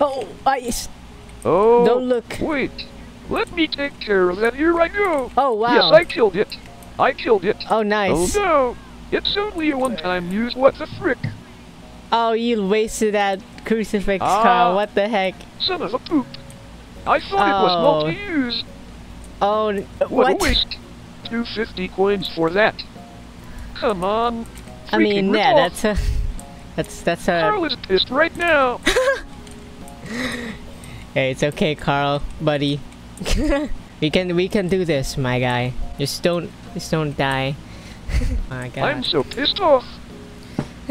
Oh, ice. Oh, Don't look. Wait, let me take care of that. Here I go. Oh, wow. Yes, I killed it. I killed it. Oh, nice. Oh no, it's only a one-time use. What the frick? Oh, you wasted that crucifix, Ah. Carl. What the heck? Son of a poop. I thought it was Oh. multi-use. Oh, What, what? a waste. 250 coins for that. Come on. I mean, Freaking yeah, off. that's a, that's that's a. Carl is pissed right now. Hey, it's okay, Carl, buddy. we can we can do this, my guy. Just don't just don't die. Oh my God. I'm so pissed off.